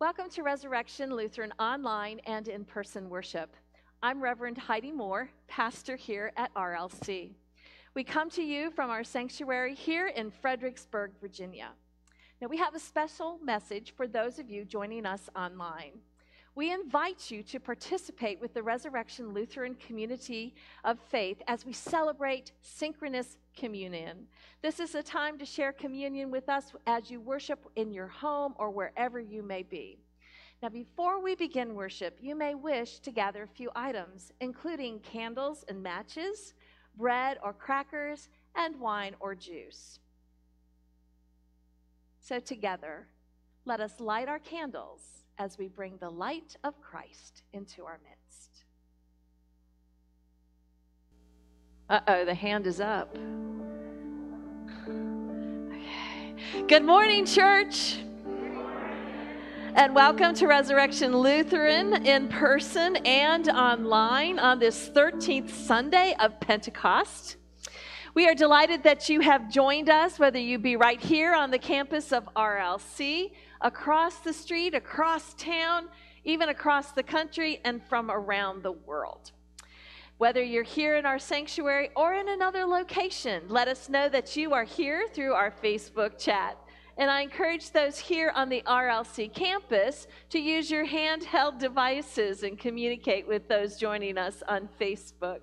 Welcome to Resurrection Lutheran online and in person worship. I'm Reverend Heidi Moore, pastor here at RLC. We come to you from our sanctuary here in Fredericksburg, Virginia. Now, we have a special message for those of you joining us online. We invite you to participate with the Resurrection Lutheran Community of Faith as we celebrate synchronous communion. This is a time to share communion with us as you worship in your home or wherever you may be. Now, before we begin worship, you may wish to gather a few items, including candles and matches, bread or crackers, and wine or juice. So, together, let us light our candles as we bring the light of Christ into our midst. Uh oh, the hand is up. Okay. Good morning, church. And welcome to Resurrection Lutheran in person and online on this 13th Sunday of Pentecost. We are delighted that you have joined us, whether you be right here on the campus of RLC across the street, across town, even across the country, and from around the world. Whether you're here in our sanctuary or in another location, let us know that you are here through our Facebook chat. And I encourage those here on the RLC campus to use your handheld devices and communicate with those joining us on Facebook.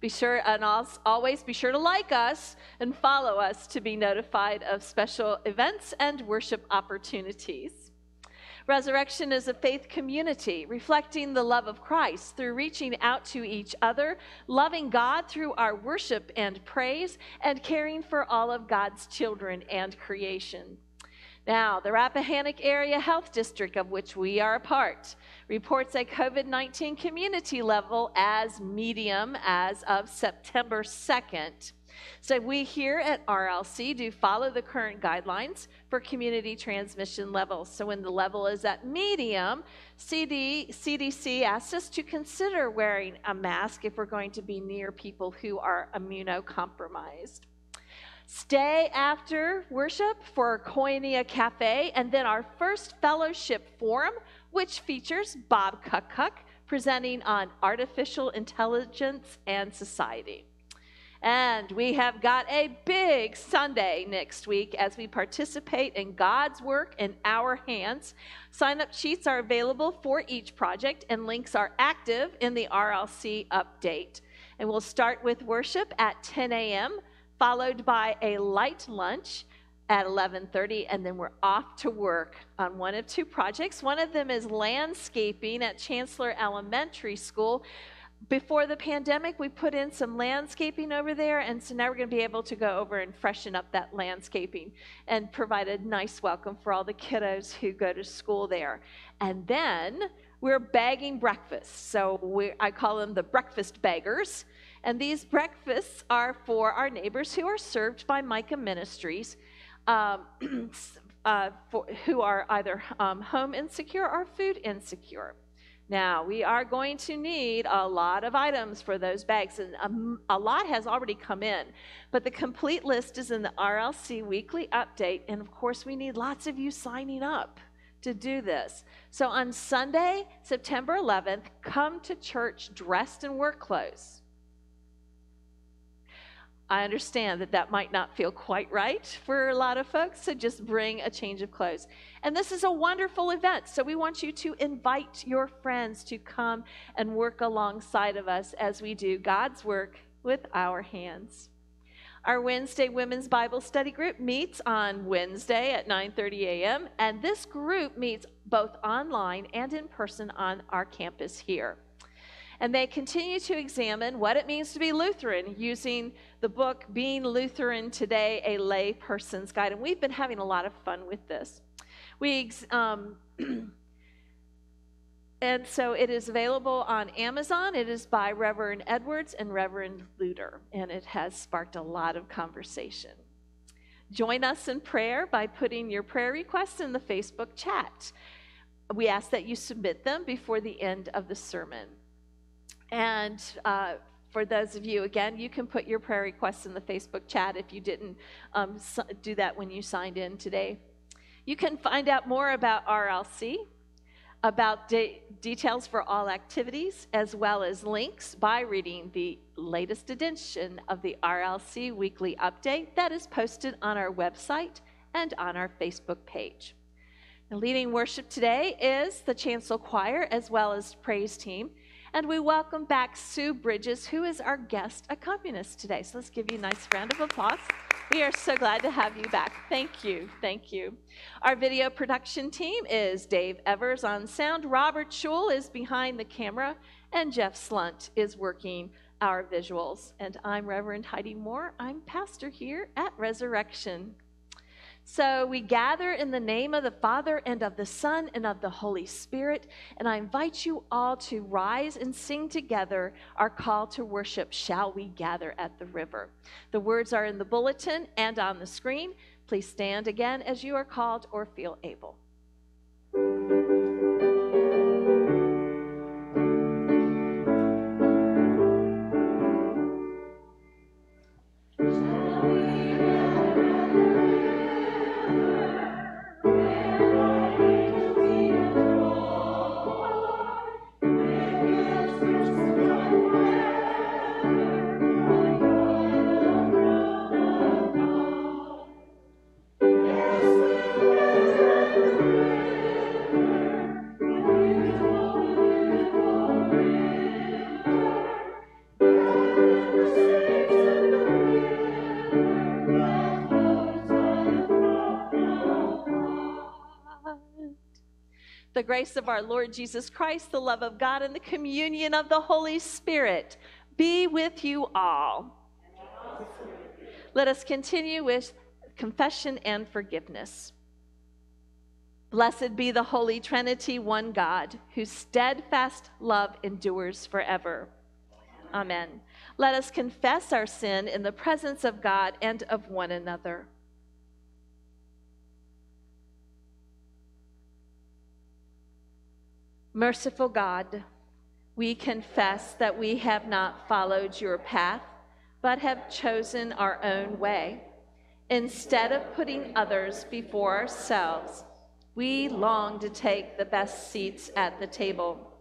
Be sure and always be sure to like us and follow us to be notified of special events and worship opportunities. Resurrection is a faith community reflecting the love of Christ through reaching out to each other, loving God through our worship and praise, and caring for all of God's children and creation. Now, the Rappahannock Area Health District, of which we are a part, reports a COVID 19 community level as medium as of September 2nd. So, we here at RLC do follow the current guidelines for community transmission levels. So, when the level is at medium, CD, CDC asks us to consider wearing a mask if we're going to be near people who are immunocompromised. Stay after worship for Koinonia Cafe, and then our first fellowship forum, which features Bob Kukuk presenting on artificial intelligence and society. And we have got a big Sunday next week as we participate in God's work in our hands. Sign up sheets are available for each project, and links are active in the RLC update. And we'll start with worship at 10 a.m followed by a light lunch at 11:30 and then we're off to work on one of two projects. One of them is landscaping at Chancellor Elementary School. Before the pandemic, we put in some landscaping over there, and so now we're going to be able to go over and freshen up that landscaping and provide a nice welcome for all the kiddos who go to school there. And then we're bagging breakfast. So we, I call them the breakfast baggers. And these breakfasts are for our neighbors who are served by Micah Ministries, um, uh, for, who are either um, home insecure or food insecure. Now, we are going to need a lot of items for those bags, and a, a, lot has already come in. But the complete list is in the RLC weekly update, and of course, we need lots of you signing up to do this. So on Sunday, September 11th, come to church dressed in work clothes. I understand that that might not feel quite right for a lot of folks, so just bring a change of clothes. And this is a wonderful event, so we want you to invite your friends to come and work alongside of us as we do God's work with our hands. Our Wednesday Women's Bible Study group meets on Wednesday at 9:30 a.m. and this group meets both online and in person on our campus here and they continue to examine what it means to be Lutheran using the book Being Lutheran Today, a Lay Person's Guide. And we've been having a lot of fun with this. We, um, and so it is available on Amazon. It is by Reverend Edwards and Reverend Luter, and it has sparked a lot of conversation. Join us in prayer by putting your prayer requests in the Facebook chat. We ask that you submit them before the end of the sermon. And uh, for those of you, again, you can put your prayer requests in the Facebook chat if you didn't um, do that when you signed in today. You can find out more about RLC, about de- details for all activities, as well as links by reading the latest edition of the RLC Weekly Update that is posted on our website and on our Facebook page. The leading worship today is the Chancel Choir as well as praise team. And we welcome back Sue Bridges, who is our guest accompanist today. So let's give you a nice round of applause. We are so glad to have you back. Thank you. Thank you. Our video production team is Dave Evers on sound, Robert Schul is behind the camera, and Jeff Slunt is working our visuals. And I'm Reverend Heidi Moore. I'm pastor here at Resurrection. So we gather in the name of the Father and of the Son and of the Holy Spirit. And I invite you all to rise and sing together our call to worship, Shall We Gather at the River? The words are in the bulletin and on the screen. Please stand again as you are called or feel able. Grace of our Lord Jesus Christ, the love of God, and the communion of the Holy Spirit be with you all. Let us continue with confession and forgiveness. Blessed be the Holy Trinity, one God, whose steadfast love endures forever. Amen. Let us confess our sin in the presence of God and of one another. Merciful God, we confess that we have not followed your path, but have chosen our own way. Instead of putting others before ourselves, we long to take the best seats at the table.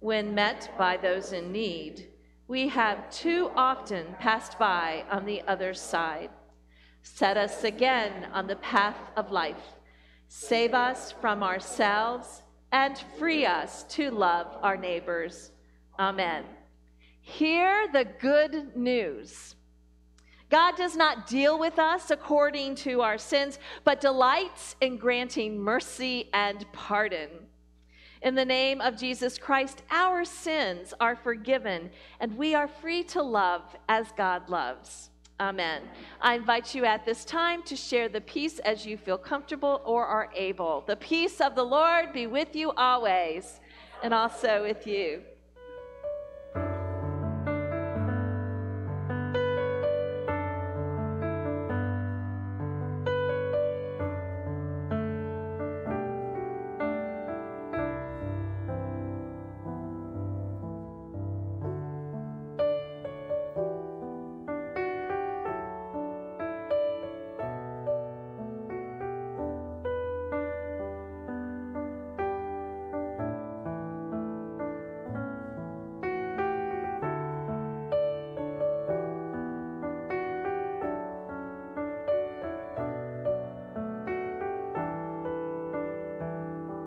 When met by those in need, we have too often passed by on the other side. Set us again on the path of life. Save us from ourselves and free us to love our neighbors. Amen. Hear the good news. God does not deal with us according to our sins, but delights in granting mercy and pardon. In the name of Jesus Christ, our sins are forgiven, and we are free to love as God loves. Amen. I invite you at this time to share the peace as you feel comfortable or are able. The peace of the Lord be with you always, and also with you.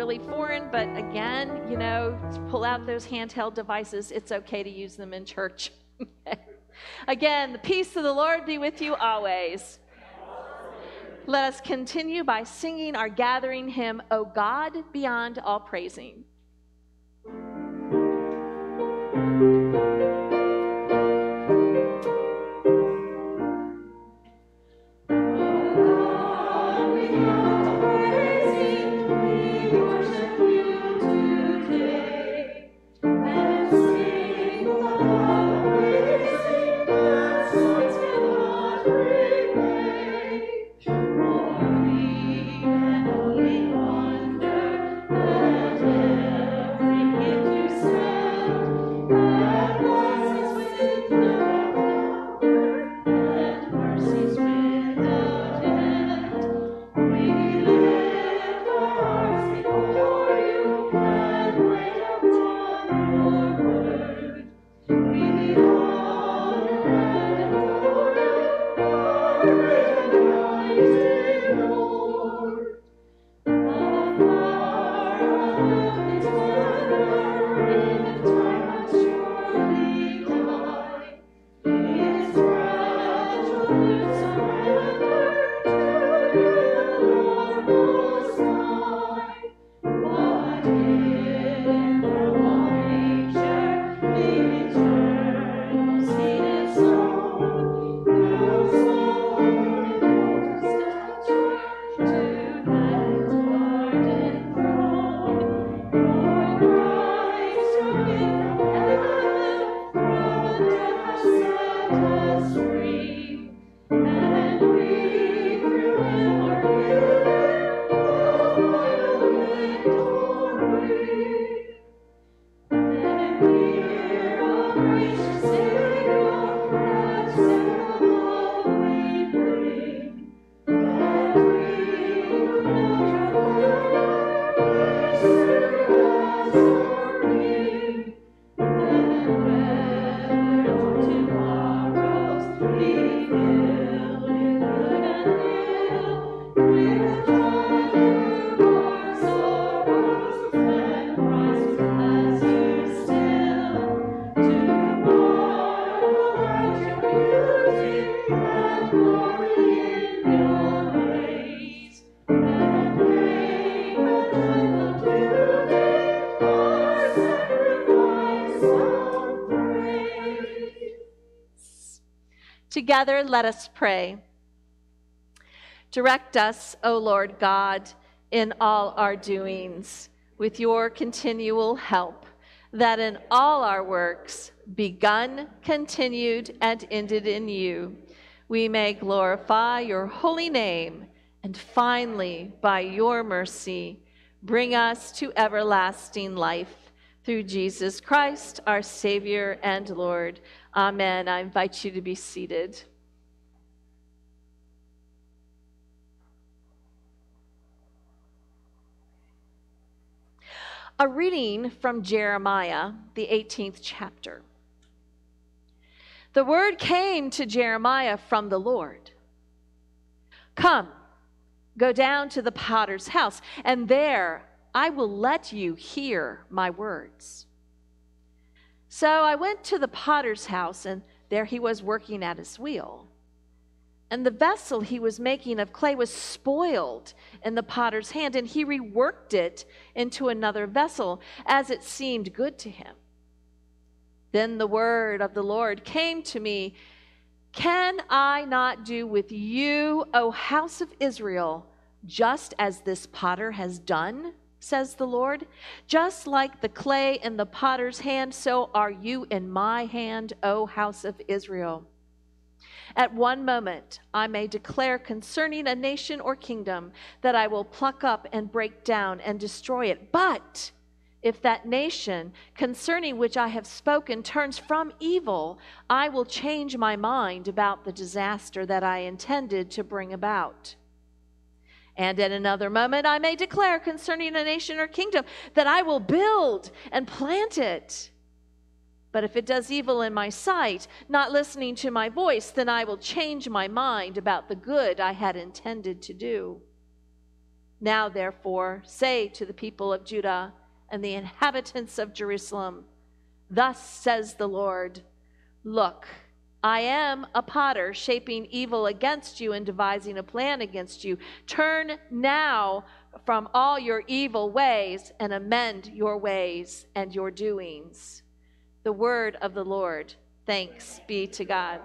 Really foreign, but again, you know, pull out those handheld devices. It's okay to use them in church. again, the peace of the Lord be with you always. Let us continue by singing our gathering hymn, O God, beyond all praising. Together, let us pray. Direct us, O Lord God, in all our doings, with your continual help, that in all our works, begun, continued, and ended in you, we may glorify your holy name, and finally, by your mercy, bring us to everlasting life. Through Jesus Christ, our Savior and Lord. Amen. I invite you to be seated. A reading from Jeremiah, the 18th chapter. The word came to Jeremiah from the Lord Come, go down to the potter's house, and there I will let you hear my words. So I went to the potter's house, and there he was working at his wheel. And the vessel he was making of clay was spoiled in the potter's hand, and he reworked it into another vessel as it seemed good to him. Then the word of the Lord came to me Can I not do with you, O house of Israel, just as this potter has done? Says the Lord. Just like the clay in the potter's hand, so are you in my hand, O house of Israel. At one moment, I may declare concerning a nation or kingdom that I will pluck up and break down and destroy it. But if that nation concerning which I have spoken turns from evil, I will change my mind about the disaster that I intended to bring about. And at another moment, I may declare concerning a nation or kingdom that I will build and plant it but if it does evil in my sight, not listening to my voice, then I will change my mind about the good I had intended to do. Now, therefore, say to the people of Judah and the inhabitants of Jerusalem, Thus says the Lord Look, I am a potter shaping evil against you and devising a plan against you. Turn now from all your evil ways and amend your ways and your doings the word of the Lord. Thanks be to God.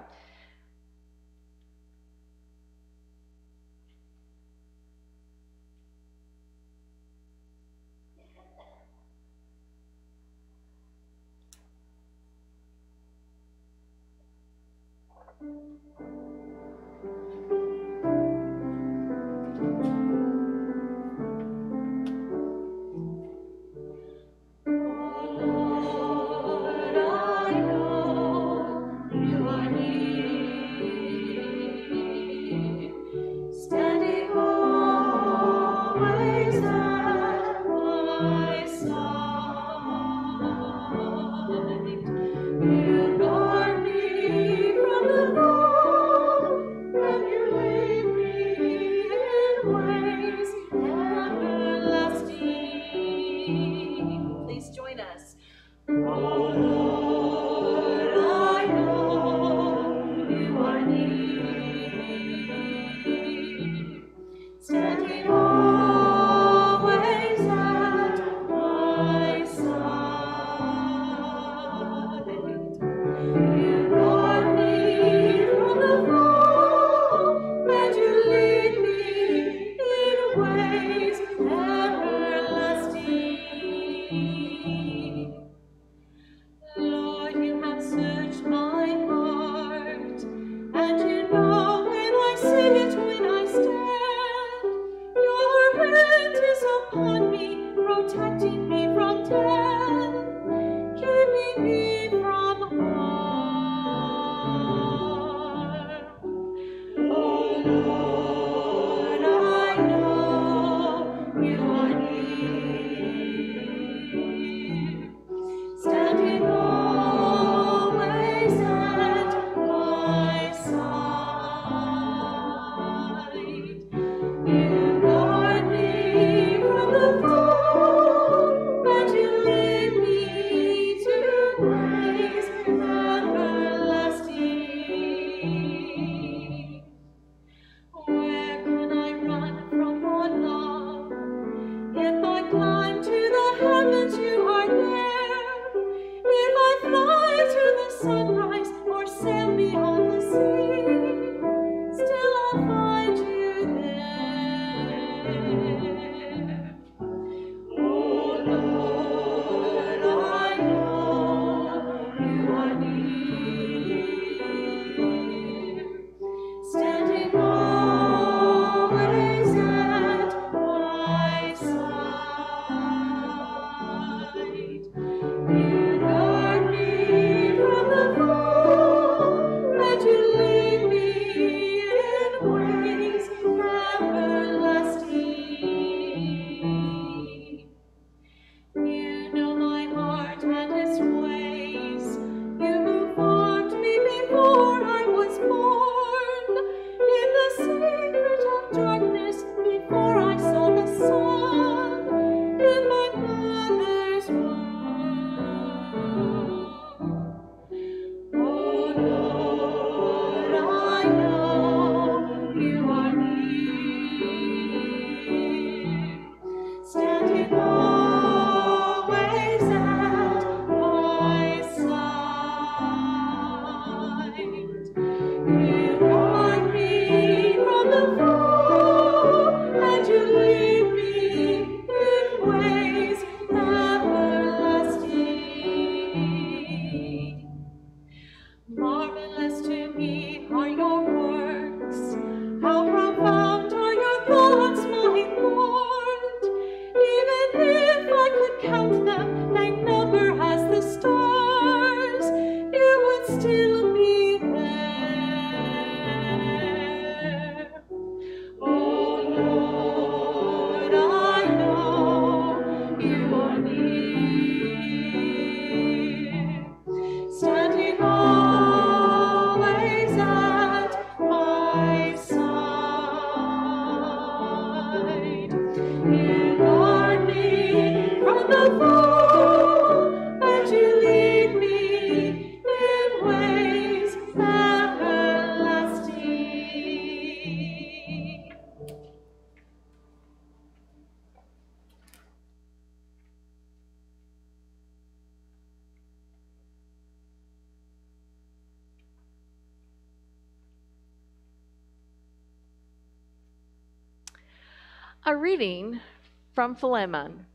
From Philemon.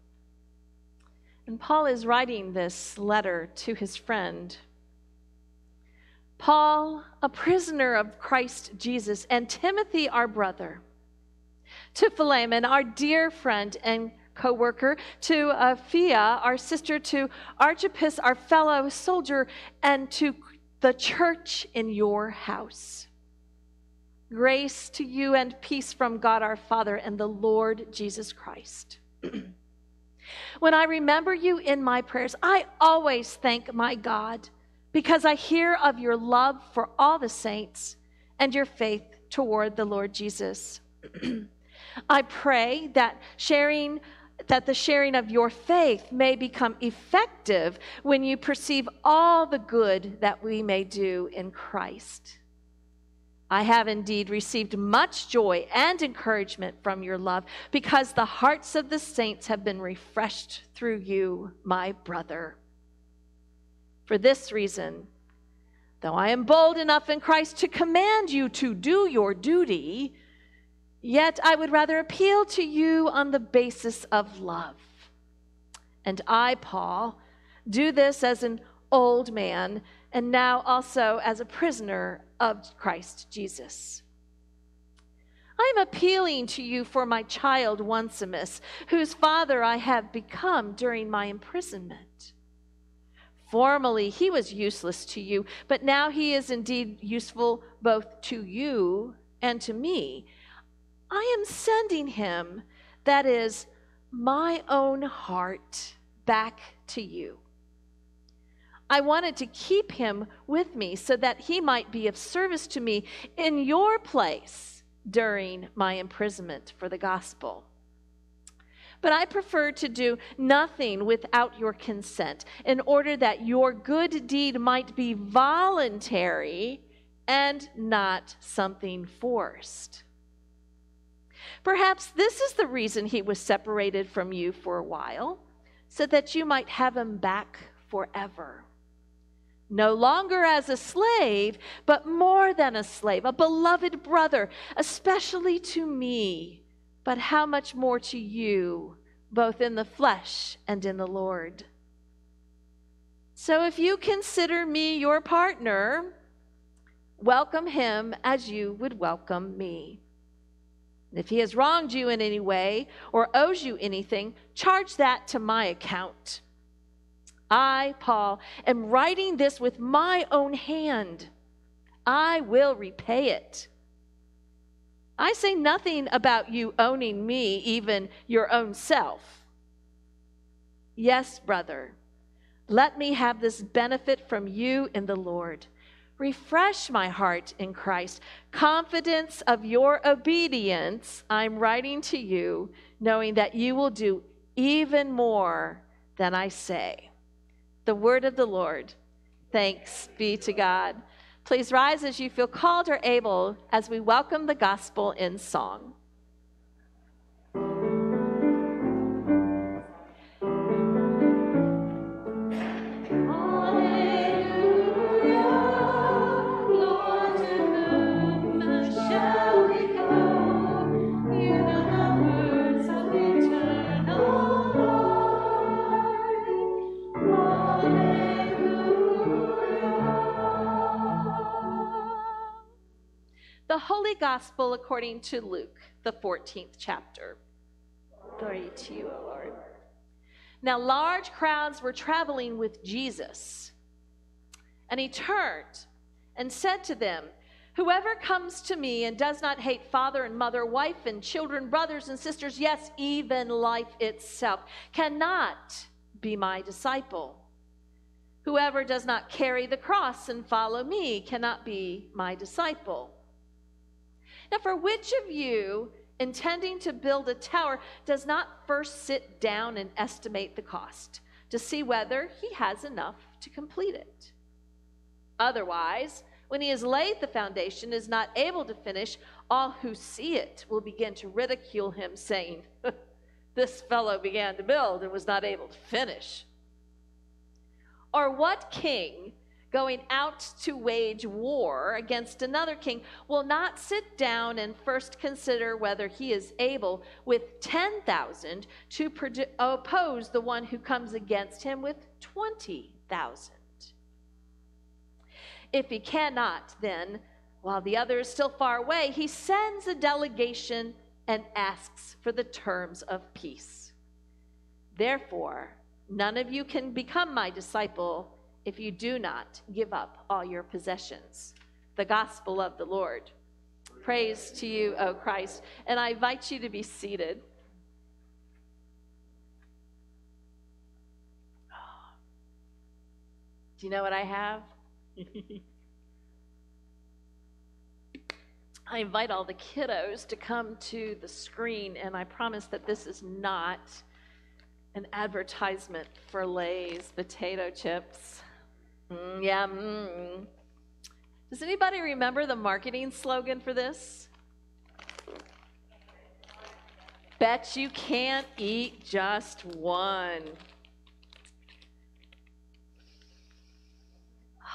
And Paul is writing this letter to his friend. Paul, a prisoner of Christ Jesus, and Timothy, our brother, to Philemon, our dear friend and co worker, to Apphia, our sister, to Archippus, our fellow soldier, and to the church in your house. Grace to you and peace from God our Father and the Lord Jesus Christ. when I remember you in my prayers, I always thank my God because I hear of your love for all the saints and your faith toward the Lord Jesus. I pray that sharing that the sharing of your faith may become effective when you perceive all the good that we may do in Christ. I have indeed received much joy and encouragement from your love, because the hearts of the saints have been refreshed through you, my brother. For this reason, though I am bold enough in Christ to command you to do your duty, yet I would rather appeal to you on the basis of love. And I, Paul, do this as an old man and now also as a prisoner of Christ Jesus. I am appealing to you for my child Onesimus, whose father I have become during my imprisonment. Formerly he was useless to you, but now he is indeed useful both to you and to me. I am sending him, that is, my own heart, back to you. I wanted to keep him with me so that he might be of service to me in your place during my imprisonment for the gospel. But I prefer to do nothing without your consent, in order that your good deed might be voluntary and not something forced. Perhaps this is the reason he was separated from you for a while, so that you might have him back forever no longer as a slave, but more than a slave, a beloved brother, especially to me, but how much more to you, both in the flesh and in the Lord. So if you consider me your partner, welcome him as you would welcome me. If he has wronged you in any way or owes you anything, charge that to my account. I, Paul, am writing this with my own hand. I will repay it. I say nothing about you owning me, even your own self. Yes, brother, let me have this benefit from you in the Lord. Refresh my heart in Christ. Confidence of your obedience, I'm writing to you, knowing that you will do even more than I say. The word of the Lord. Thanks be to God. Please rise as you feel called or able as we welcome the gospel in song. The Holy Gospel according to Luke, the 14th chapter. Glory to you, O Lord. Now, large crowds were traveling with Jesus, and he turned and said to them, Whoever comes to me and does not hate father and mother, wife and children, brothers and sisters, yes, even life itself, cannot be my disciple. Whoever does not carry the cross and follow me cannot be my disciple. Now, for which of you, intending to build a tower, does not first sit down and estimate the cost to see whether he has enough to complete it? Otherwise, when he has laid the foundation, is not able to finish, all who see it will begin to ridicule him, saying, This fellow began to build and was not able to finish. Or what king going out to wage war against another king will not sit down and first consider whether he is able with 10,000 to oppose the one who comes against him with 20,000? If he cannot, then, while the other is still far away, he sends a delegation and asks for the terms of peace. Therefore, None of you can become my disciple if you do not give up all your possessions. The gospel of the Lord. Praise to you, O Christ. And I invite you to be seated. Do you know what I have? I invite all the kiddos to come to the screen, and I promise that this is not an advertisement for Lay's potato chips. Mm, yeah. Mm. Does anybody remember the marketing slogan for this? Bet you can't eat just one.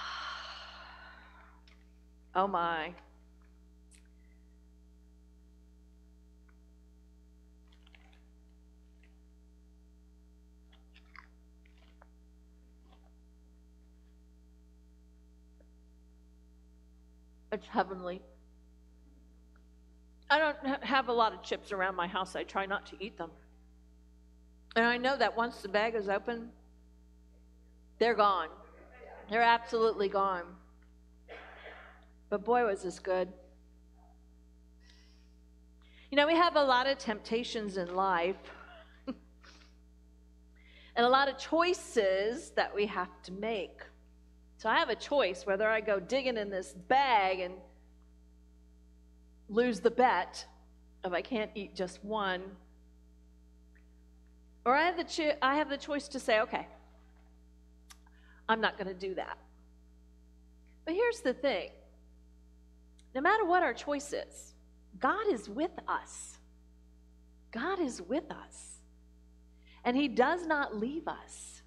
Oh my. It's heavenly. I don't have a lot of chips around my house. I try not to eat them. And I know that once the bag is open, they're gone. They're absolutely gone. But boy, was this good. You know, we have a lot of temptations in life and a lot of choices that we have to make. So I have a choice whether I go digging in this bag and lose the bet if I can't eat just one, or I have the, cho- I have the choice to say, okay, I'm not going to do that. But here's the thing no matter what our choice is, God is with us. God is with us. And He does not leave us.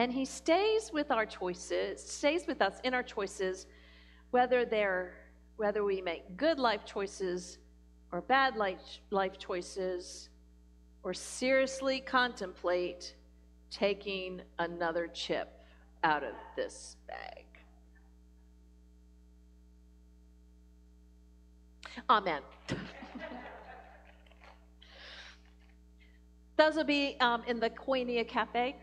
And he stays with our choices, stays with us in our choices, whether they're whether we make good life choices or bad life, life choices, or seriously contemplate taking another chip out of this bag. Amen. Those will be um, in the Koinonia Cafe.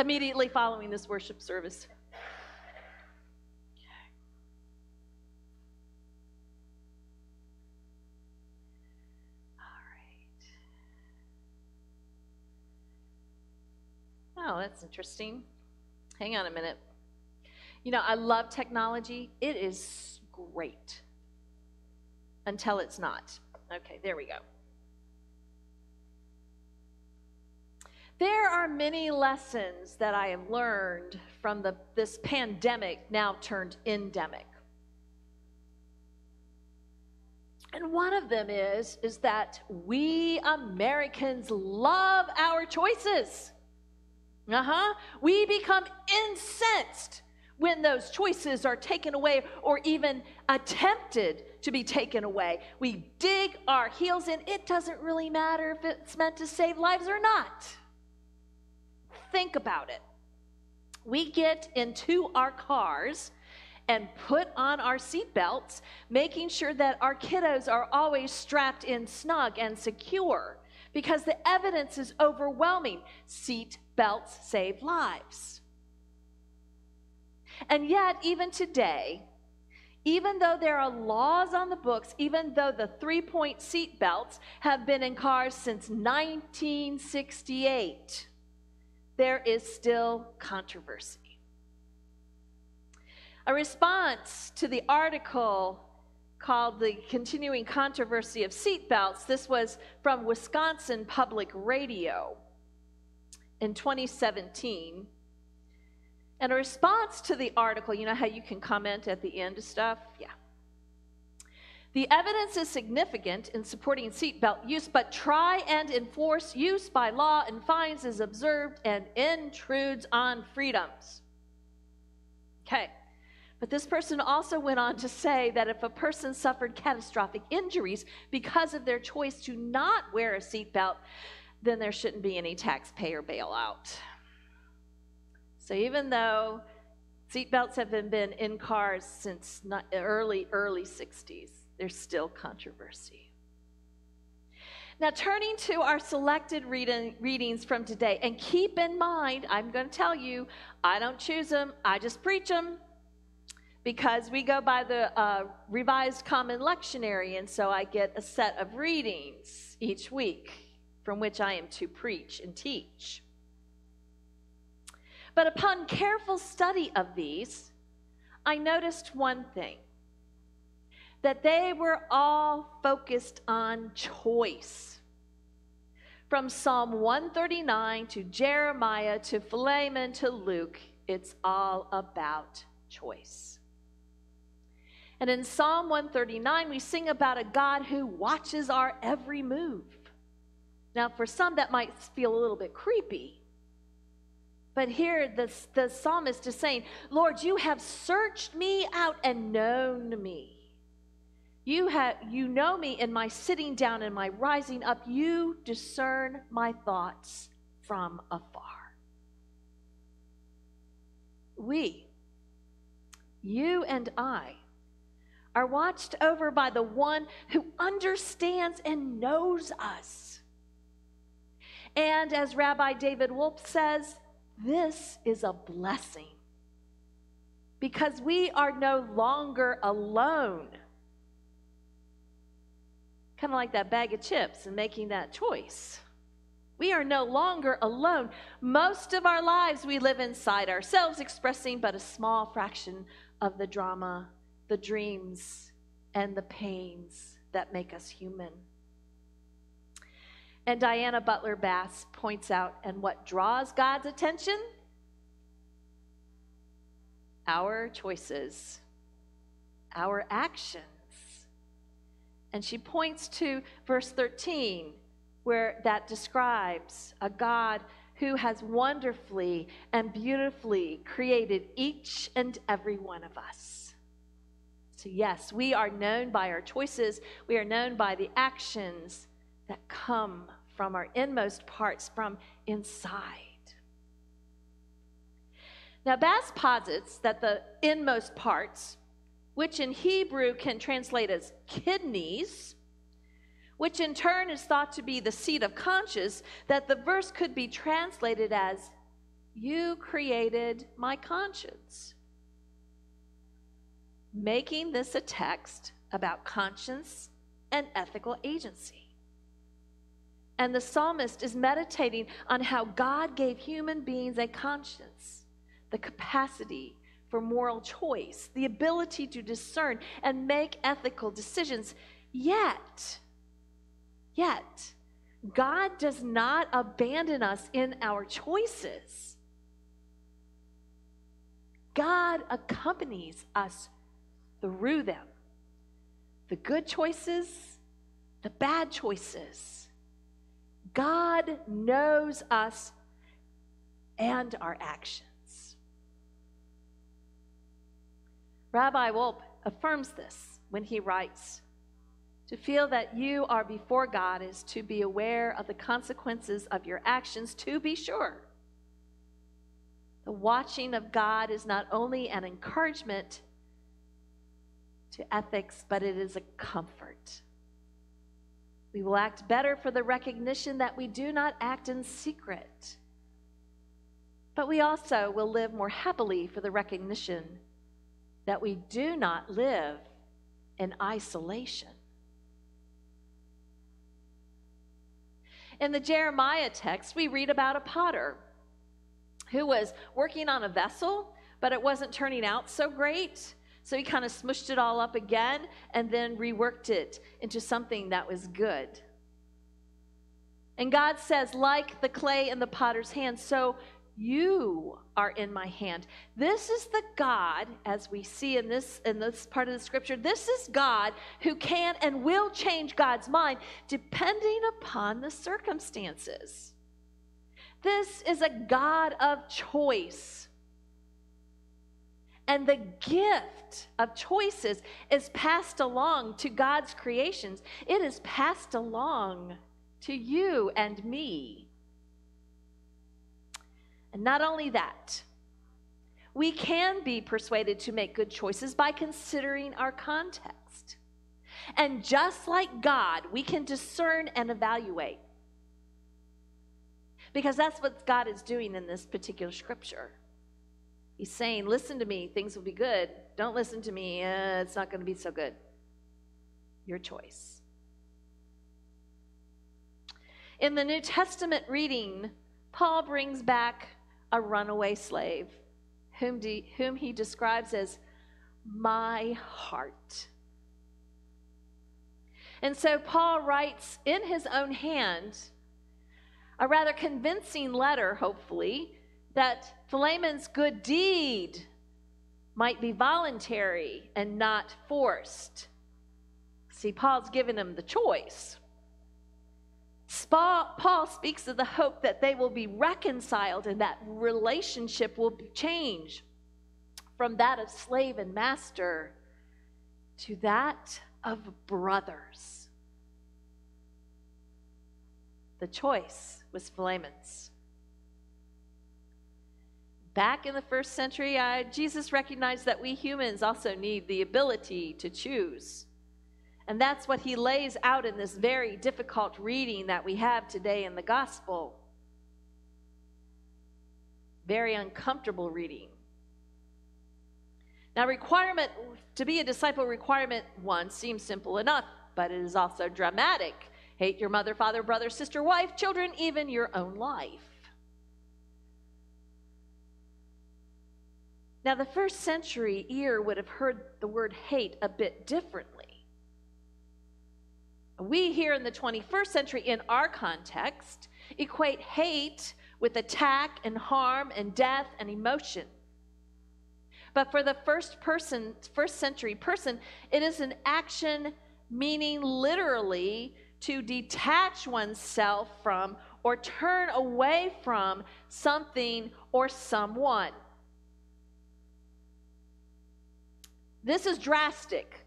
Immediately following this worship service. Oh, that's interesting. Hang on a minute. You know, I love technology. It is great until it's not. Okay, there we go. There are many lessons that I have learned from the, this pandemic now turned endemic. And one of them is, is that we Americans love our choices. Uh-huh. We become incensed when those choices are taken away or even attempted to be taken away. We dig our heels in. It doesn't really matter if it's meant to save lives or not think about it. We get into our cars and put on our seatbelts, making sure that our kiddos are always strapped in snug and secure because the evidence is overwhelming. Seat belts save lives. And yet, even today, even though there are laws on the books, even though the three point seat belts have been in cars since 1968, there is still controversy. A response to the article called The Continuing Controversy of Seatbelts, this was from Wisconsin Public Radio in 2017. And a response to the article, you know how you can comment at the end of stuff? Yeah. The evidence is significant in supporting seatbelt use, but try and enforce use by law and fines is observed and intrudes on freedoms. Okay. But this person also went on to say that if a person suffered catastrophic injuries because of their choice to not wear a seatbelt, then there shouldn't be any taxpayer bailout. So even though seatbelts have been, been in cars since early, early 60s, there's still controversy. Now, turning to our selected reading, readings from today, and keep in mind, I'm going to tell you, I don't choose them, I just preach them because we go by the uh, Revised Common Lectionary, and so I get a set of readings each week from which I am to preach and teach. But upon careful study of these, I noticed one thing that they were all focused on choice. From Psalm 139 to Jeremiah to Philemon to Luke, it's all about choice. And in Psalm 139, we sing about a God who watches our every move. Now, for some, that might feel a little bit creepy. But here the, the psalmist is saying, Lord, you have searched me out and known me. You, have, you know me in my sitting down and my rising up. You discern my thoughts from afar. We, you and I, are watched over by the one who understands and knows us. And as Rabbi David Wolpe says, this is a blessing because we are no longer alone. Kind of like that bag of chips and making that choice. We are no longer alone. Most of our lives we live inside ourselves, expressing but a small fraction of the drama, the dreams, and the pains that make us human. And Diana Butler Bass points out, and what draws God's attention? Our choices, our actions. And she points to verse 13, where that describes a God who has wonderfully and beautifully created each and every one of us. So, yes, we are known by our choices, we are known by the actions that come from our inmost parts, from inside. Now, Bass posits that the inmost parts, which in Hebrew can translate as kidneys, which in turn is thought to be the seat of conscience, that the verse could be translated as, You created my conscience. Making this a text about conscience and ethical agency. And the psalmist is meditating on how God gave human beings a conscience, the capacity for moral choice, the ability to discern and make ethical decisions. Yet, yet, God does not abandon us in our choices. God accompanies us through them. The good choices, the bad choices God knows us and our actions. Rabbi Wolpe affirms this when he writes To feel that you are before God is to be aware of the consequences of your actions, to be sure. The watching of God is not only an encouragement, to ethics, but it is a comfort. We will act better for the recognition that we do not act in secret. But we also will live more happily for the recognition that we do not live in isolation. In the Jeremiah text, we read about a potter who was working on a vessel, but it wasn't turning out so great. So he kind of smushed it all up again and then reworked it into something that was good. And God says, like the clay in the potter's hand, so you are in my hand. This is the God, as we see in this in this part of the scripture, this is God who can and will change God's mind depending upon the circumstances. This is a God of choice. And the gift of choices is passed along to God's creations. It is passed along to you and me. And not only that, we can be persuaded to make good choices by considering our context. And just like God, we can discern and evaluate. Because that's what God is doing in this particular scripture. He's saying, Listen to me, things will be good. Don't listen to me, uh, it's not going to be so good. Your choice. In the New Testament reading, Paul brings back a runaway slave, whom, whom he describes as my heart. And so Paul writes in his own hand a rather convincing letter, hopefully, that Philemon's good deed might be voluntary and not forced. See, Paul's given him the choice. Paul speaks of the hope that they will be reconciled and that relationship will change from that of slave and master to that of brothers. The choice was Philemon's. Back in the first century, uh, Jesus recognized that we humans also need the ability to choose. And that's what he lays out in this very difficult reading that we have today in the gospel. Very uncomfortable reading. Now, requirement to be a disciple, requirement one seems simple enough, but it is also dramatic. Hate your mother, father, brother, sister, wife, children, even your own life. Now, the first century ear would have heard the word hate a bit differently. We here in the 21st century, in our context, equate hate with attack and harm and death and emotion. But for the first person, first century person, it is an action meaning literally to detach oneself from or turn away from something or someone. This is drastic.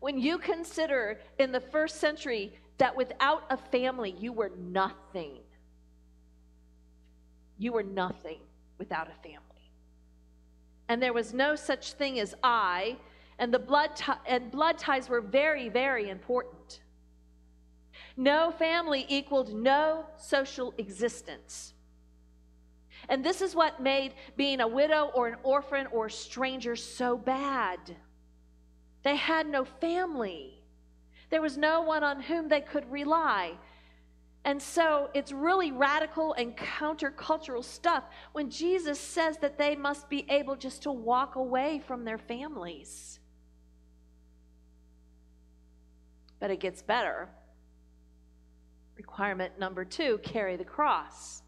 When you consider in the first century that without a family, you were nothing. You were nothing without a family. And there was no such thing as I, and the blood t- and blood ties were very, very important. No family equaled no social existence. And this is what made being a widow or an orphan or a stranger so bad. They had no family, there was no one on whom they could rely. And so it's really radical and countercultural stuff when Jesus says that they must be able just to walk away from their families. But it gets better. Requirement number two carry the cross.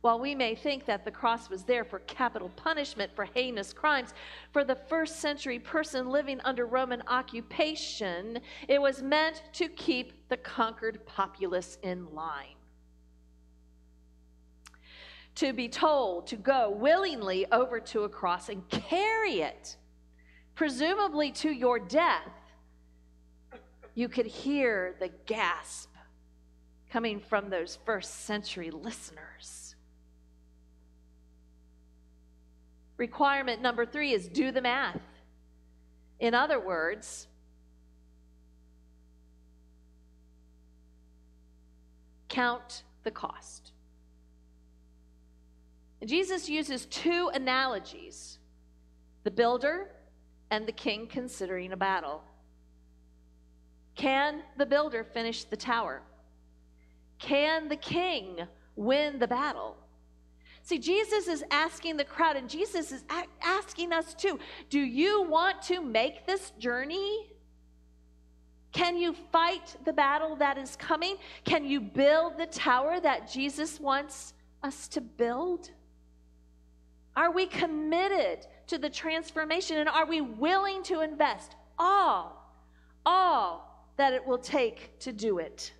While we may think that the cross was there for capital punishment for heinous crimes, for the first century person living under Roman occupation, it was meant to keep the conquered populace in line. To be told to go willingly over to a cross and carry it, presumably to your death, you could hear the gasp coming from those first century listeners. Requirement number three is do the math. In other words, count the cost. Jesus uses two analogies the builder and the king considering a battle. Can the builder finish the tower? Can the king win the battle? See, Jesus is asking the crowd, and Jesus is asking us too do you want to make this journey? Can you fight the battle that is coming? Can you build the tower that Jesus wants us to build? Are we committed to the transformation and are we willing to invest all, all that it will take to do it?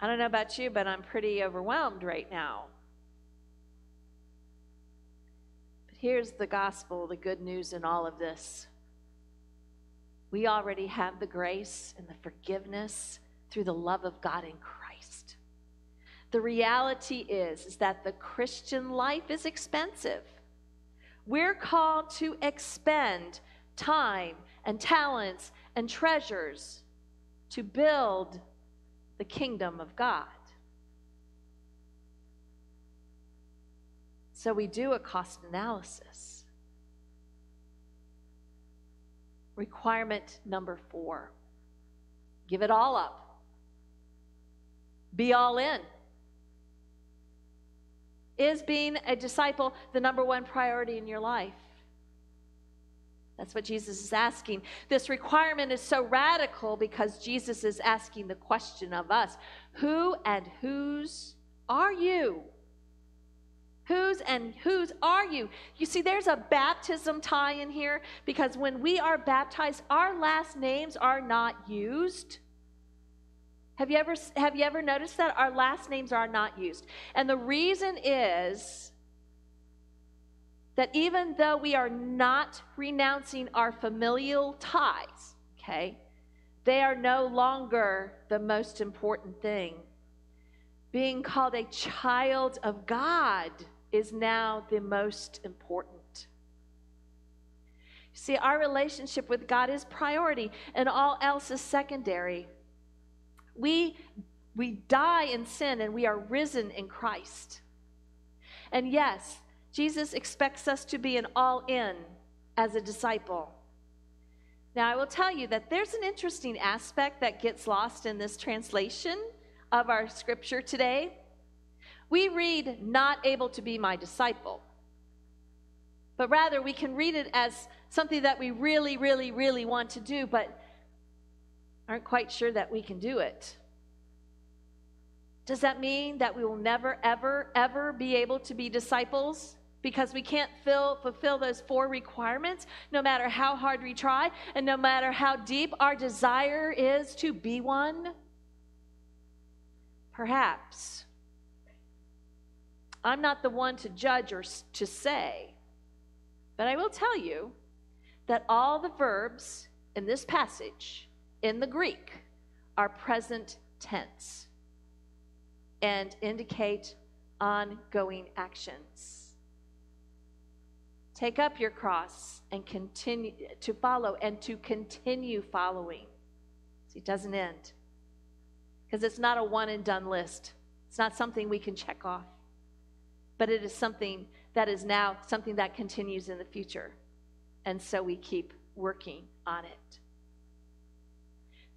I don't know about you, but I'm pretty overwhelmed right now. But here's the gospel, the good news in all of this. We already have the grace and the forgiveness through the love of God in Christ. The reality is, is that the Christian life is expensive. We're called to expend time and talents and treasures to build the kingdom of God. So we do a cost analysis. Requirement number four give it all up, be all in. Is being a disciple the number one priority in your life? That's what Jesus is asking. This requirement is so radical because Jesus is asking the question of us Who and whose are you? Whose and whose are you? You see, there's a baptism tie in here because when we are baptized, our last names are not used. Have you ever have you ever noticed that our last names are not used? And the reason is that even though we are not renouncing our familial ties, okay, they are no longer the most important thing. Being called a child of God is now the most important. See, our relationship with God is priority, and all else is secondary. We, we die in sin and we are risen in Christ. And yes, Jesus expects us to be an all in as a disciple. Now, I will tell you that there's an interesting aspect that gets lost in this translation of our scripture today. We read, not able to be my disciple, but rather we can read it as something that we really, really, really want to do, but aren't quite sure that we can do it. Does that mean that we will never, ever, ever be able to be disciples? Because we can't fill, fulfill those four requirements no matter how hard we try and no matter how deep our desire is to be one? Perhaps. I'm not the one to judge or to say, but I will tell you that all the verbs in this passage in the Greek are present tense and indicate ongoing actions. Take up your cross and continue to follow and to continue following. See, it doesn't end. Because it's not a one and done list. It's not something we can check off. But it is something that is now something that continues in the future. And so we keep working on it.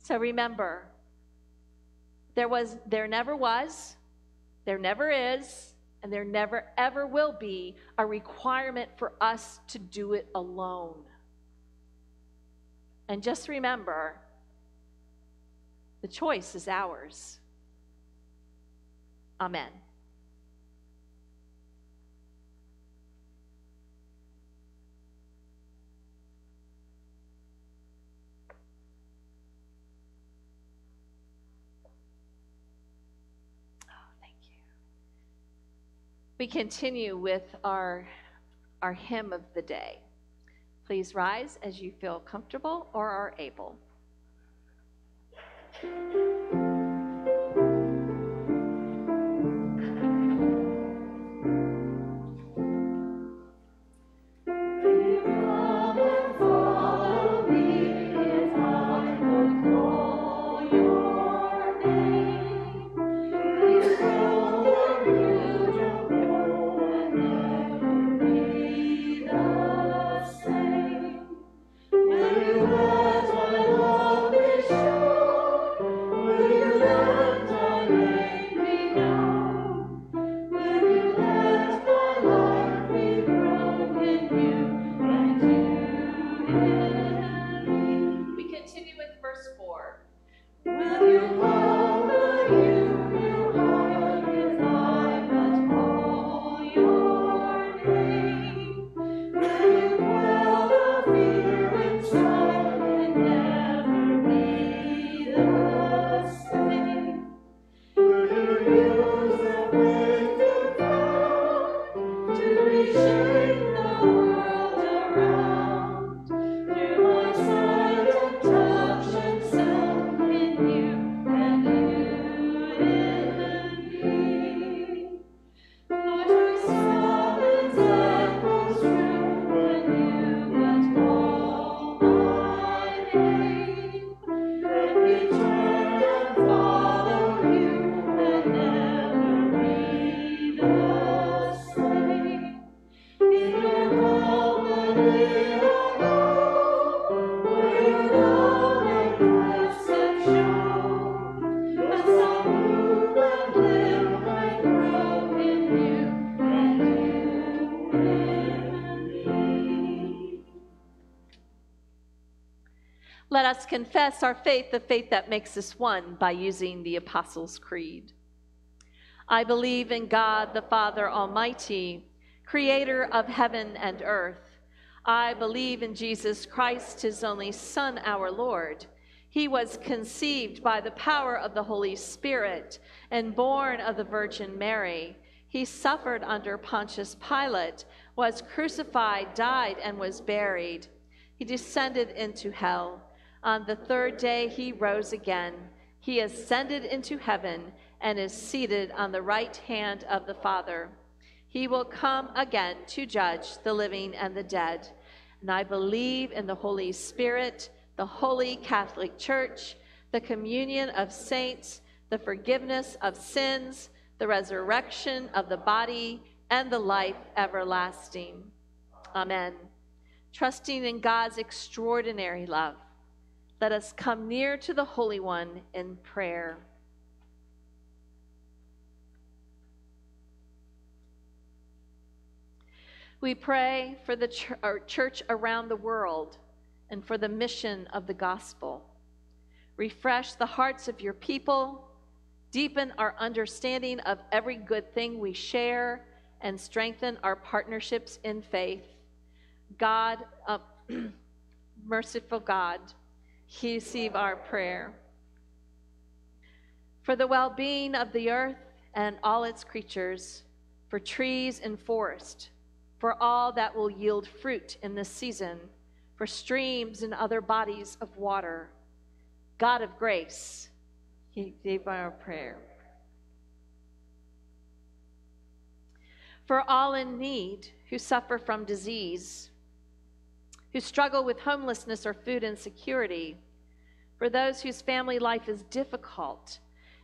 So remember, there was there never was, there never is, and there never, ever will be a requirement for us to do it alone. And just remember the choice is ours. Amen. We continue with our, our hymn of the day. Please rise as you feel comfortable or are able. Confess our faith, the faith that makes us one, by using the Apostles' Creed. I believe in God, the Father Almighty, creator of heaven and earth. I believe in Jesus Christ, his only Son, our Lord. He was conceived by the power of the Holy Spirit and born of the Virgin Mary. He suffered under Pontius Pilate, was crucified, died, and was buried. He descended into hell. On the third day, he rose again. He ascended into heaven and is seated on the right hand of the Father. He will come again to judge the living and the dead. And I believe in the Holy Spirit, the holy Catholic Church, the communion of saints, the forgiveness of sins, the resurrection of the body, and the life everlasting. Amen. Trusting in God's extraordinary love, let us come near to the Holy One in prayer. We pray for the ch- church around the world and for the mission of the gospel. Refresh the hearts of your people, deepen our understanding of every good thing we share, and strengthen our partnerships in faith. God, uh, merciful God, receive our prayer. For the well being of the earth and all its creatures, for trees and forest, for all that will yield fruit in this season, for streams and other bodies of water. God of grace, He gave our prayer. For all in need who suffer from disease, who struggle with homelessness or food insecurity, for those whose family life is difficult,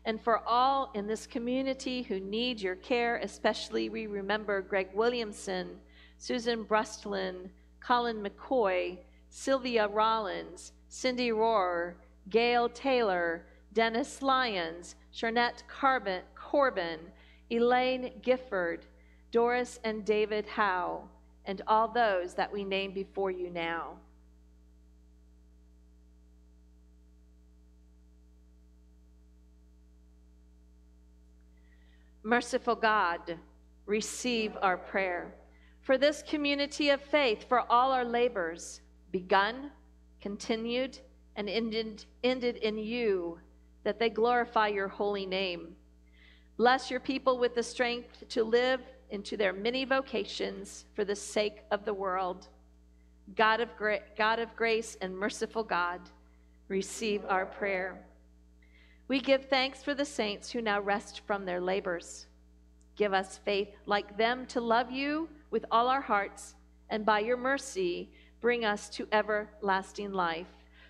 and for all in this community who need your care, especially we remember Greg Williamson Susan Brustlin, Colin McCoy, Sylvia Rollins, Cindy Rohr, Gail Taylor, Dennis Lyons, Sharnette Corbin, Elaine Gifford, Doris and David Howe, and all those that we name before you now. Merciful God, receive our prayer for this community of faith, for all our labors, begun, continued, and ended, ended in you, that they glorify your holy name. Bless your people with the strength to live into their many vocations for the sake of the world. God of, gra- God of grace and merciful God, receive our prayer. We give thanks for the saints who now rest from their labors. Give us faith like them to love you with all our hearts, and by your mercy, bring us to everlasting life.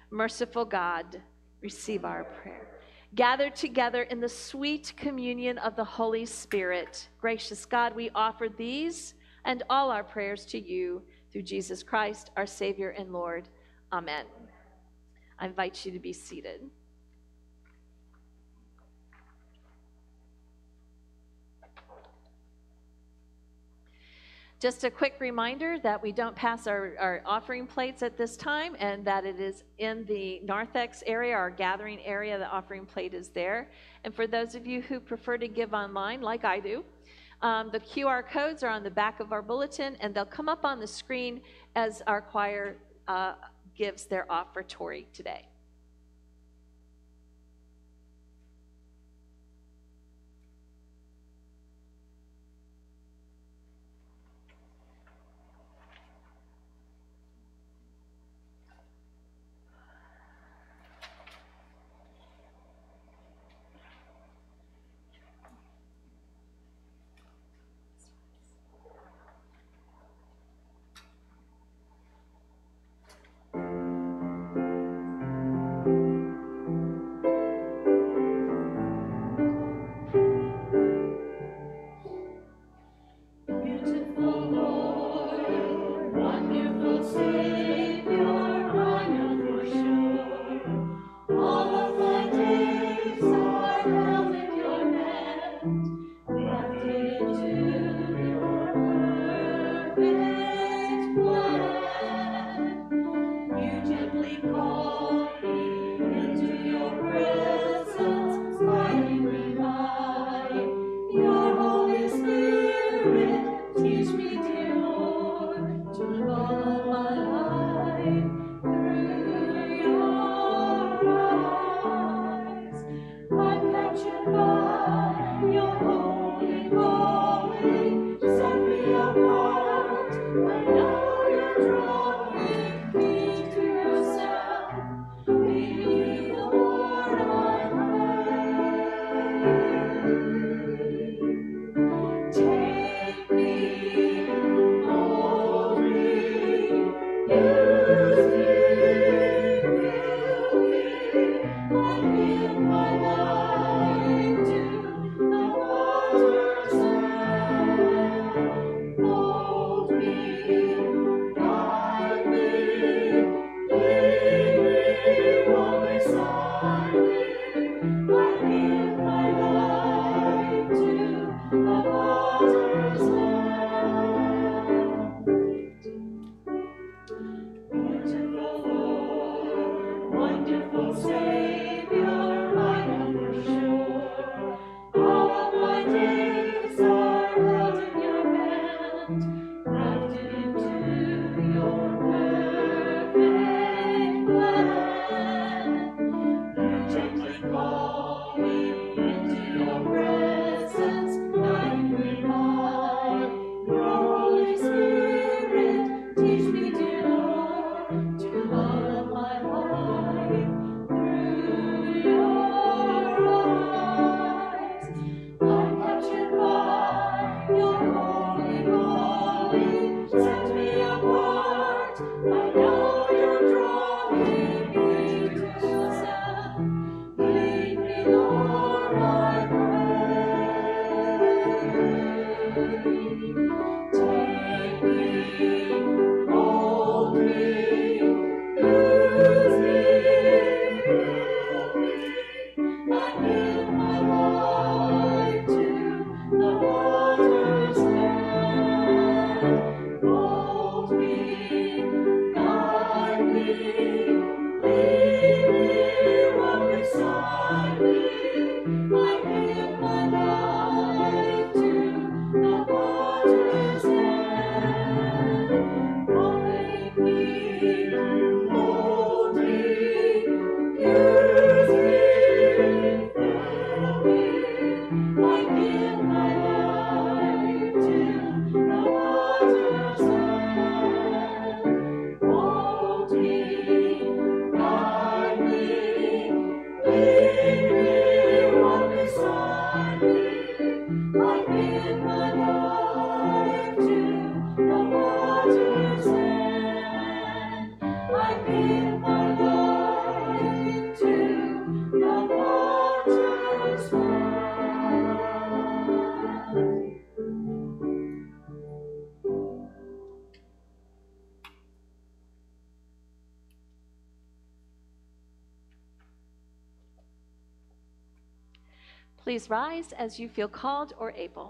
Merciful God, receive our prayer. Gathered together in the sweet communion of the Holy Spirit, gracious God, we offer these and all our prayers to you through Jesus Christ, our Savior and Lord. Amen. I invite you to be seated. Just a quick reminder that we don't pass our, our offering plates at this time and that it is in the narthex area, our gathering area, the offering plate is there. And for those of you who prefer to give online, like I do, um, the QR codes are on the back of our bulletin and they'll come up on the screen as our choir uh, gives their offertory today. Please rise as you feel called or able.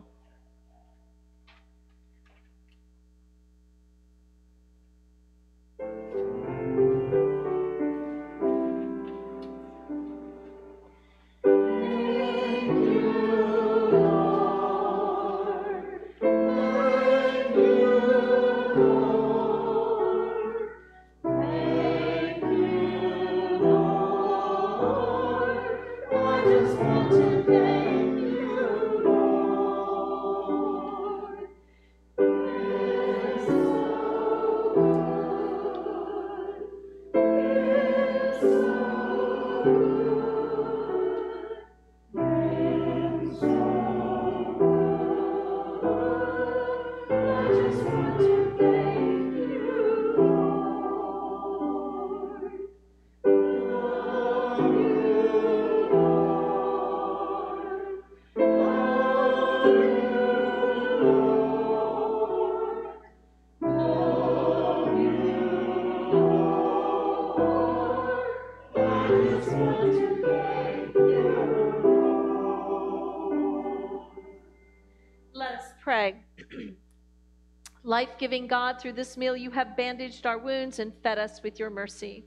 Life giving God, through this meal you have bandaged our wounds and fed us with your mercy.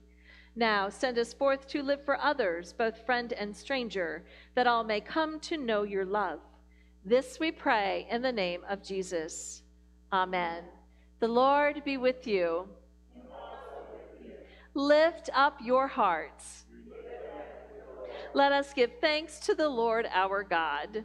Now send us forth to live for others, both friend and stranger, that all may come to know your love. This we pray in the name of Jesus. Amen. The Lord be with you. Lift up your hearts. Let us give thanks to the Lord our God.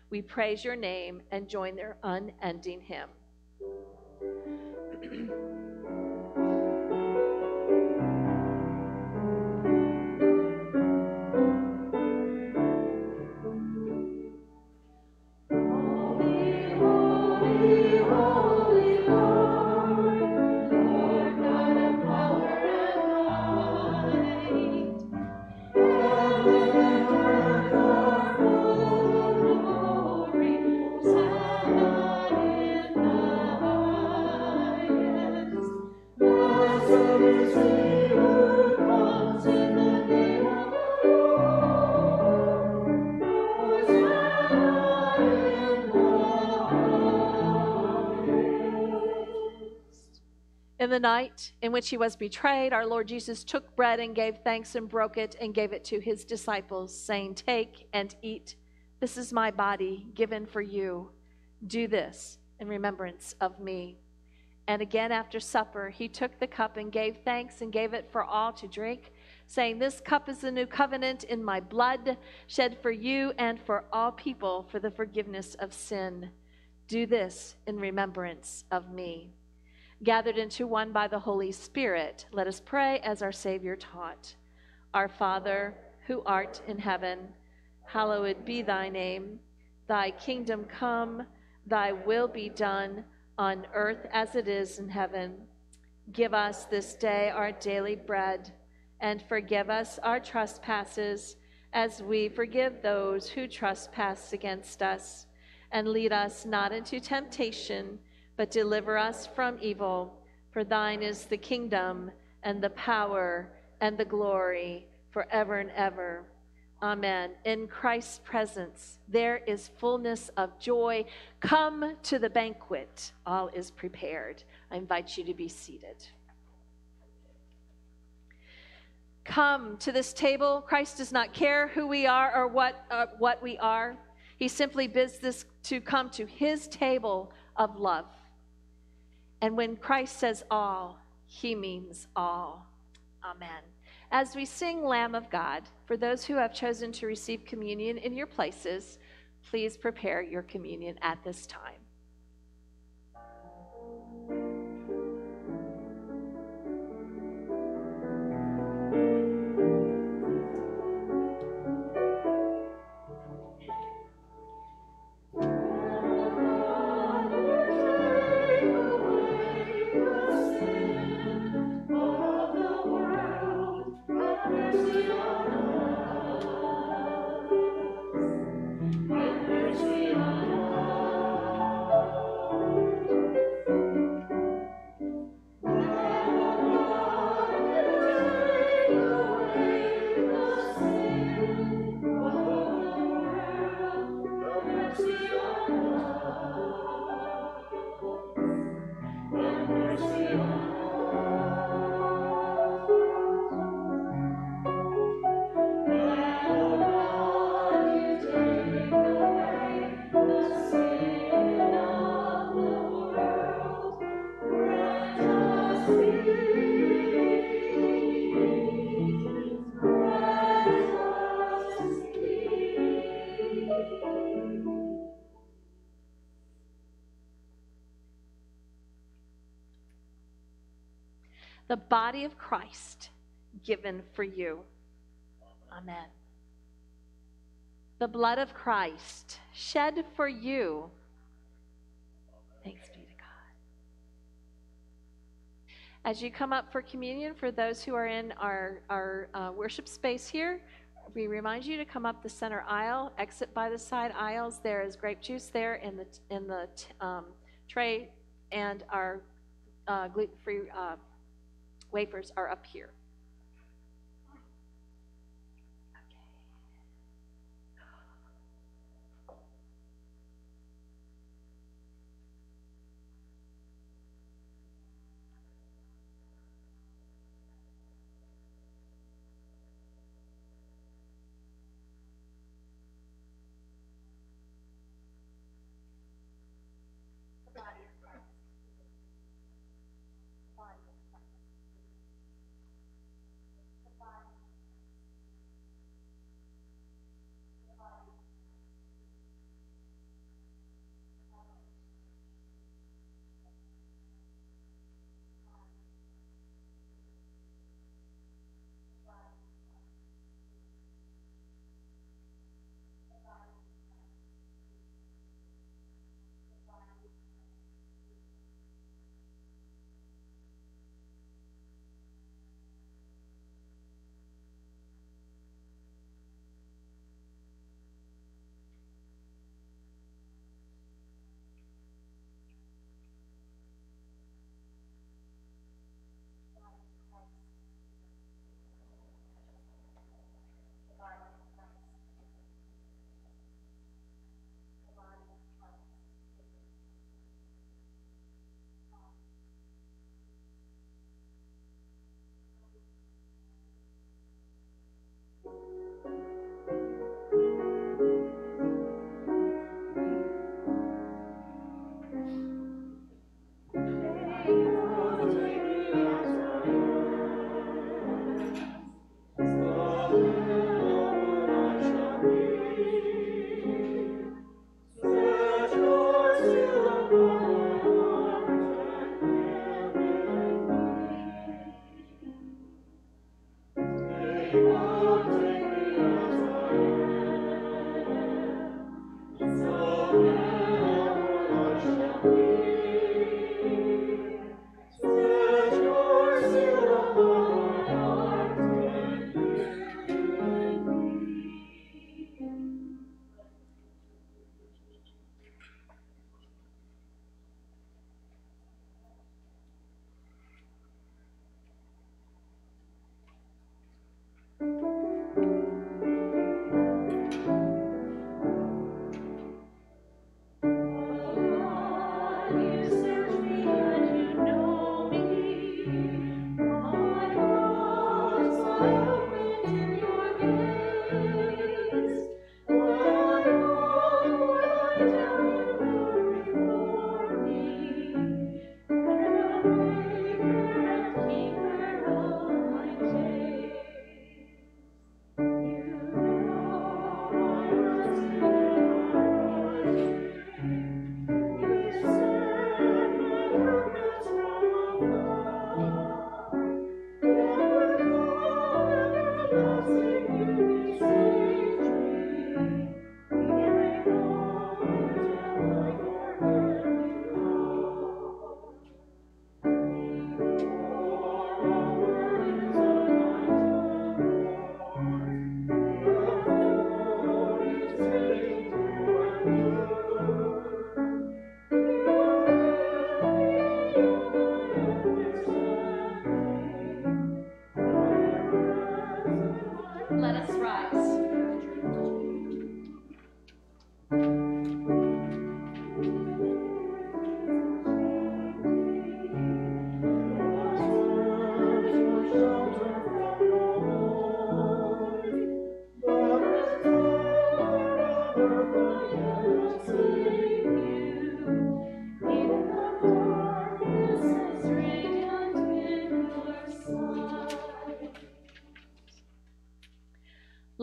we praise your name and join their unending hymn. the night in which he was betrayed, our Lord Jesus took bread and gave thanks and broke it and gave it to his disciples, saying, Take and eat. This is my body given for you. Do this in remembrance of me. And again after supper, he took the cup and gave thanks and gave it for all to drink, saying, This cup is the new covenant in my blood, shed for you and for all people for the forgiveness of sin. Do this in remembrance of me gathered into one by the Holy Spirit, let us pray as our Savior taught. Our Father, who art in heaven, hallowed be thy name. Thy kingdom come, thy will be done on earth as it is in heaven. Give us this day our daily bread, and forgive us our trespasses as we forgive those who trespass against us. And lead us not into temptation but deliver us from evil. For thine is the kingdom and the power and the glory forever and ever. Amen. In Christ's presence, there is fullness of joy. Come to the banquet. All is prepared. I invite you to be seated. Come to this table. Christ does not care who we are or what, uh, what we are. He simply bids this to come to his table of love. And when Christ says all, he means all. Amen. As we sing Lamb of God, for those who have chosen to receive communion in your places, please prepare your communion at this time. Body of Christ given for you. Amen. The blood of Christ shed for you. Thanks be to God. As you come up for communion, for those who are in our, our uh, worship space here, we remind you to come up the center aisle, exit by the side aisles. There is grape juice there in the in the um, tray, and our uh, gluten-free uh, wafers are up here.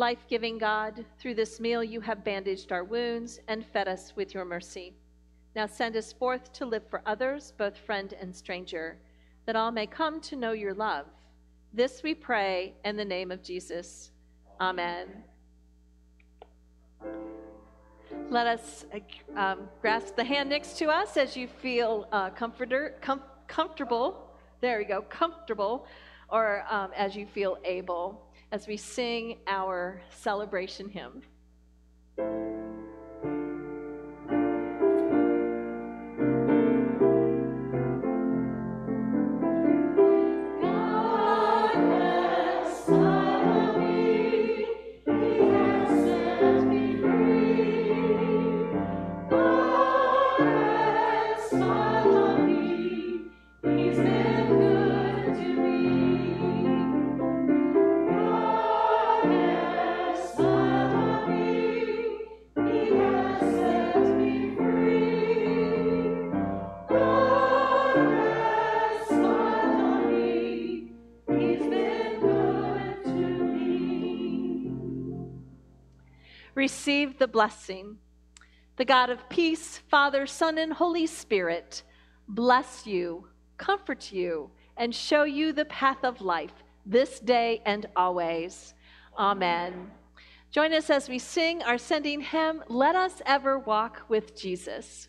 Life giving God, through this meal you have bandaged our wounds and fed us with your mercy. Now send us forth to live for others, both friend and stranger, that all may come to know your love. This we pray in the name of Jesus. Amen. Let us um, grasp the hand next to us as you feel uh, comforter, com- comfortable. There we go, comfortable, or um, as you feel able, as we sing our celebration hymn. The blessing. The God of peace, Father, Son, and Holy Spirit, bless you, comfort you, and show you the path of life this day and always. Amen. Join us as we sing our sending hymn, Let Us Ever Walk with Jesus.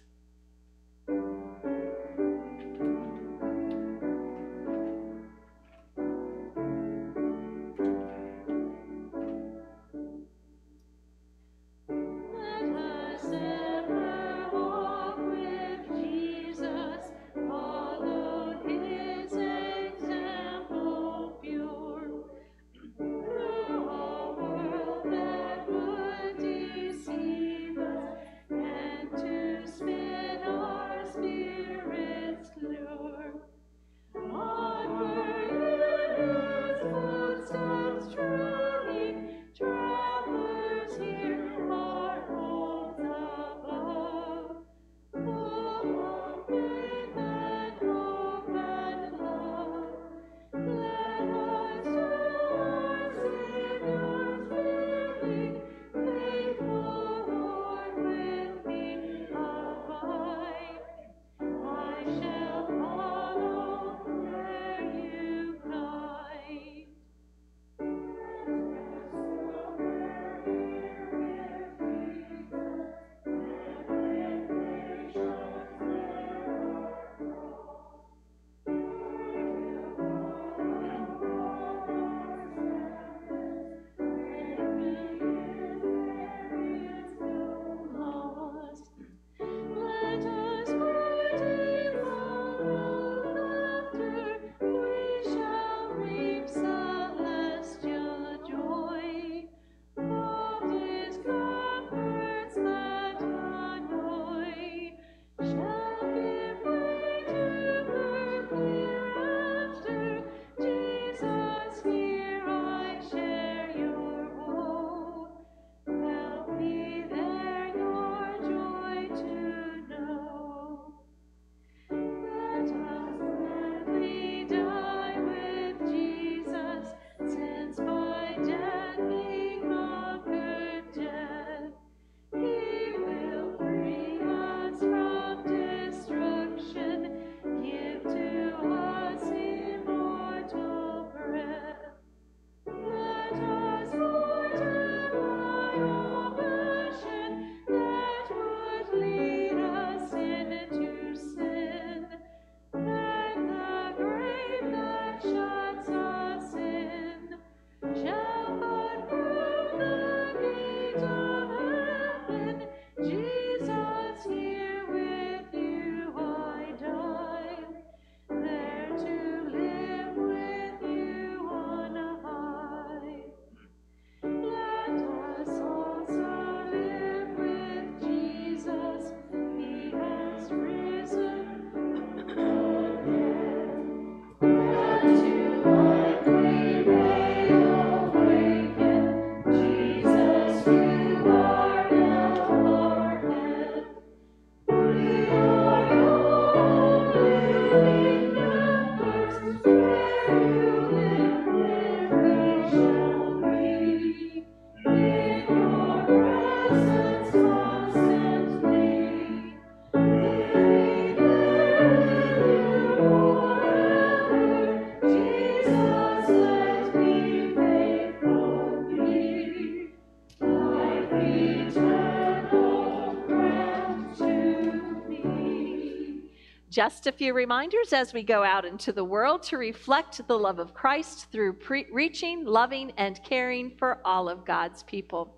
Just a few reminders as we go out into the world to reflect the love of Christ through pre- reaching, loving, and caring for all of God's people.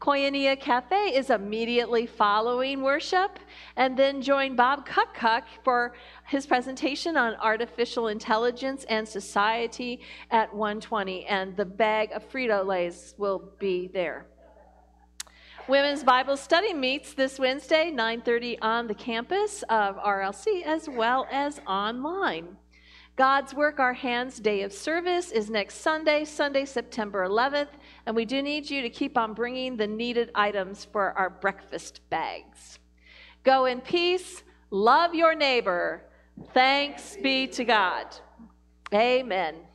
Koinonia Cafe is immediately following worship, and then join Bob Kuck for his presentation on artificial intelligence and society at 120, and the bag of Frito Lays will be there. Women's Bible Study meets this Wednesday, 9:30 on the campus of RLC as well as online. God's Work Our Hands Day of Service is next Sunday, Sunday, September 11th, and we do need you to keep on bringing the needed items for our breakfast bags. Go in peace, love your neighbor. Thanks be to God. Amen.